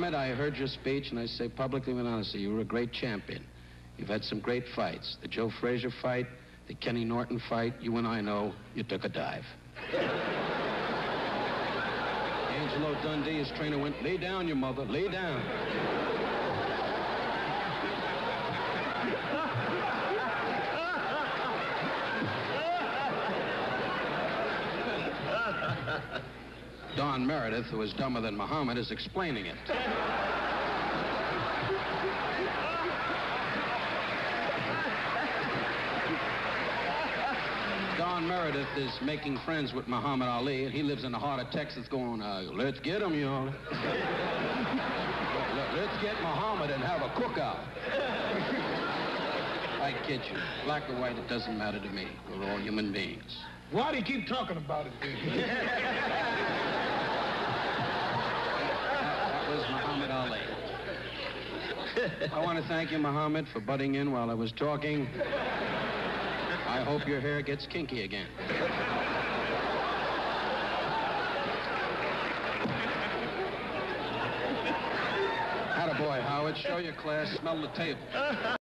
Muhammad, I heard your speech, and I say publicly and honestly, you were a great champion. You've had some great fights. The Joe Frazier fight, the Kenny Norton fight, you and I know you took a dive. Angelo Dundee, his trainer, went, lay down, your mother, lay down. Don Meredith, who is dumber than Muhammad, is explaining it. Don Meredith is making friends with Muhammad Ali, and he lives in the heart of Texas going, uh, let's get him, y'all. let's get Muhammad and have a cookout. I kid you. Black or white, it doesn't matter to me. We're all human beings. Why do you keep talking about it, dude? That was Muhammad Ali. I want to thank you, Muhammad, for butting in while I was talking. I hope your hair gets kinky again. Attaboy, Howard. Show your class. Smell the table.